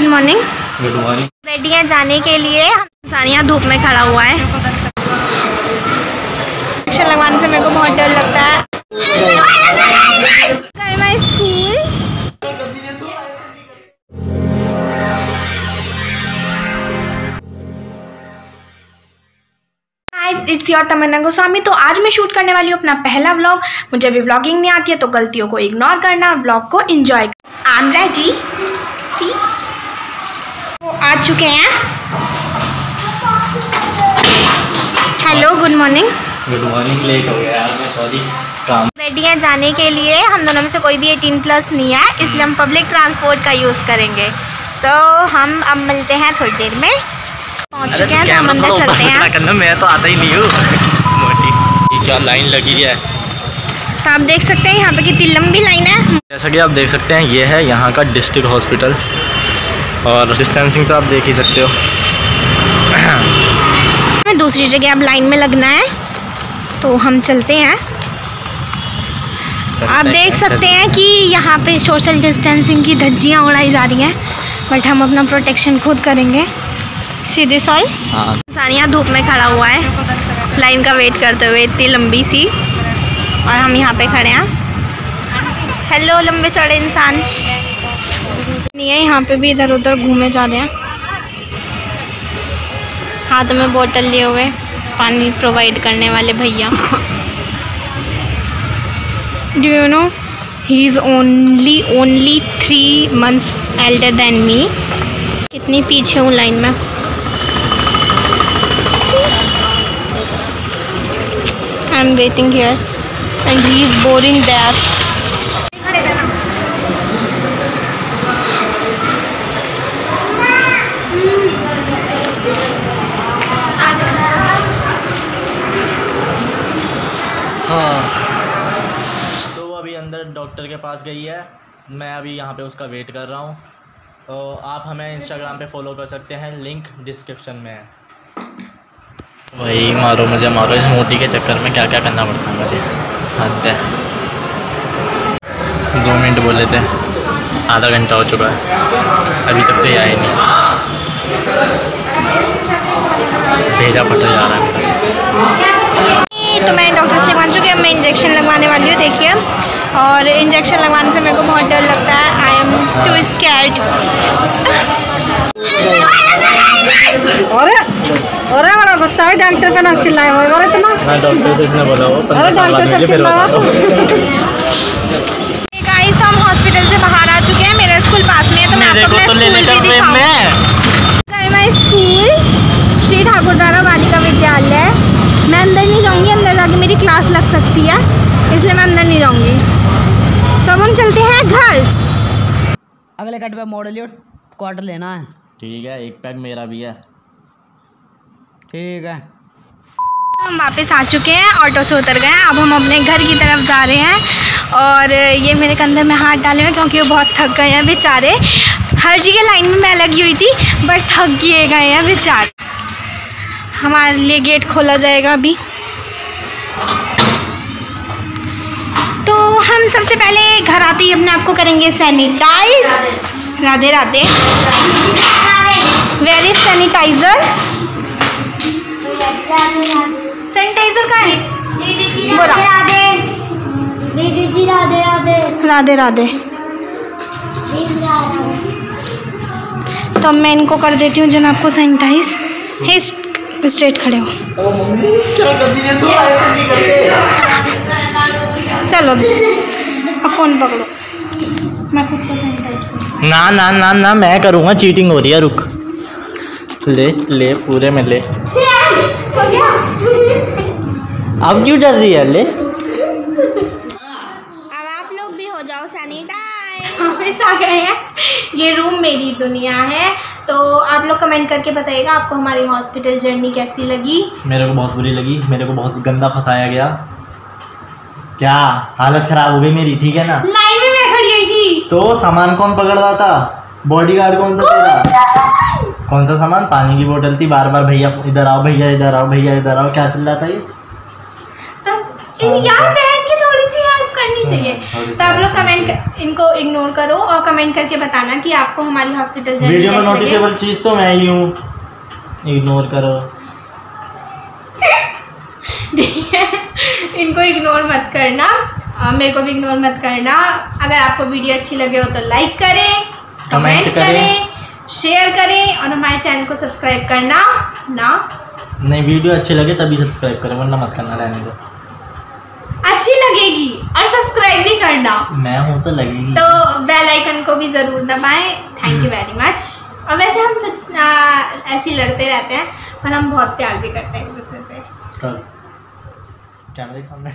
Good morning good morning ready हैं जाने के लिए? सानिया धूप में खड़ा हुआ है। इंजेक्शन लगवाने से मेरे को बहुत डर लगता है। इट्स योर तमन्ना गोस्वामी तो आज मैं शूट करने वाली हूँ अपना पहला व्लॉग मुझे अभी व्लॉगिंग नहीं आती है तो गलतियों को इग्नोर करना व्लॉग को एंजॉय आमरा जी सी आ चुके हैं hello good morning good morning late हो गया यार मैं सॉरी काम रेडी हैं जाने के लिए। हम दोनों में से कोई भी 18 प्लस नहीं है इसलिए हम पब्लिक ट्रांसपोर्ट का यूज़ करेंगे। सो so, हम अब मिलते हैं थोड़ी देर में। पहुँच चुके हैं तो हम अंदर चलते हैं। करना मैं तो आता ही नहीं हूँ। क्या लाइन लगी है? तो आप देख सकते हैं यहाँ पे कितनी लंबी लाइन है। जैसा कि आप देख सकते हैं ये है यहाँ का डिस्ट्रिक्ट हॉस्पिटल और डिस्टेंसिंग तो आप देख ही सकते हो। हमें दूसरी जगह अब लाइन में लगना है तो हम चलते हैं। आप देख सकते हैं कि यहाँ पे सोशल डिस्टेंसिंग की धज्जियाँ उड़ाई जा रही हैं बट हम अपना प्रोटेक्शन खुद करेंगे। सीधे सॉल? हाँ। सानिया धूप में खड़ा हुआ है। लाइन का वेट करते हुए इतनी लंबी सी। और हम यहाँ पे खड़े हैं। हेलो लंबे चौड़े इंसान। नहीं है, यहाँ पे भी इधर उधर घूमे जा रहे हैं। हाथ में बोतल लिए हुए, पानी प्रोवाइड करने वाले भैया। Do you know he is only only three months elder than me कितनी पीछे हूँ लाइन में? I am waiting here and he is boring there. हाँ। तो वो अभी अंदर डॉक्टर के पास गई है। मैं अभी यहाँ पे उसका वेट कर रहा हूँ। तो आप हमें इंस्टाग्राम पे फॉलो कर सकते हैं। लिंक डिस्क्रिप्शन में है। वही मारो मुझे मारो इस मोटी के चक्कर में क्या क्या करना पड़ता है मुझे। हद है। दो मिनट बोले थे आधा घंटा हो चुका है। अभी तक तो आए नहीं। भेजा पटा जा रहा है। मेरा तो मैं डॉक्टर से लगवा चुकी अब मैं इंजेक्शन लगवाने वाली हूँ देखिए। और इंजेक्शन लगवाने से मेरे को बहुत डर लगता है आई एम टू स्कैर्ड अरे अरे बड़ा गुस्सा है डॉक्टर का नाम चिल्लाए हुए अरे इतना हाँ डॉक्टर से इसने बोला वो अरे डॉक्टर से चिल्लाया गाइस तो हम हॉस्पिटल से बाहर आ चुके हैं मेरा स्कूल पास में है तो मैं आपको अपना तो स्कूल भी ट्रेन दिखाऊँगी में। स्कूल श्री ठाकुरदारा बालिका विद्यालय मैं अंदर नहीं जाऊँगी अंदर जाके मेरी क्लास लग सकती है इसलिए मैं अंदर नहीं जाऊँगी। अब हम चलते हैं घर। अगले कट पे मॉडल क्वार्टर लेना है। ठीक है एक पैक मेरा भी है। ठीक है। हम वापस आ चुके हैं ऑटो से उतर गए हैं। अब हम अपने घर की तरफ़ जा रहे हैं और ये मेरे कंधे में हाथ डाले हुए हैं क्योंकि वो बहुत थक गए हैं बेचारे। हर जगह लाइन में मैं लगी हुई थी बट थक गए गए हैं बेचारे। हमारे लिए गेट खोला जाएगा अभी। तो हम सबसे पहले घर आते ही अपने आप को करेंगे sanitize Radhe Radhe. Where is sanitizer sanitizer का है? राधे राधे राधे। राधे तो मैं इनको कर देती हूँ, जनाब को सैनिटाइज हे स्ट्रेट खड़े हो। चलो अब फ़ोन पकड़ो। मैं खुद को ना ना ना ना मैं करूँगा चीटिंग हो रही है रुक। ले ले पूरे में ले। अब क्यों डर रही है ले? अब आप लोग भी हो जाओ सैनिटाइज वापस आ गए हैं। ये रूम मेरी दुनिया है। तो आप लोग कमेंट करके बताइएगा आपको हमारी हॉस्पिटल जर्नी कैसी लगी। मेरे को बहुत बुरी लगी मेरे को बहुत गंदा फंसाया गया। क्या हालत खराब हो गई मेरी ठीक है ना? लाइन में मैं खड़ी हुई थी। तो सामान कौन पकड़ रहा था? बॉडी गार्ड कौन था तेरा? कौन सा सामान? पानी की बोतल थी बार बार भैया इधर आओ भैया इधर आओ भैया इधर आओ क्या चल रहा था ये? तो यार करनी चाहिए। हाँ, तो आप लोग कमेंट इनको इग्नोर करो और कमेंट करके बताना कि आपको हमारी हॉस्पिटल वीडियो में नोटिसेबल चीज़ तो मैं ही हूँ। इग्नोर करो। ठीक है इनको इग्नोर मत करना। अ, मेरे को भी इग्नोर मत करना। अगर आपको वीडियो अच्छी लगे हो तो लाइक करें कमेंट। करें। शेयर करें और हमारे चैनल को सब्सक्राइब करना ना। नहीं वीडियो अच्छी लगे तभी सब्सक्राइब करें वरना मत करना रहने दो। अच्छी लगेगी और सब्सक्राइब भी करना। मैं हूँ तो लगेगी। तो बेल आइकन को भी ज़रूर दबाए। थैंक यू वेरी मच और वैसे हम सच आ, ऐसे लड़ते रहते हैं पर हम बहुत प्यार भी करते हैं एक दूसरे से। कैमरे सामने।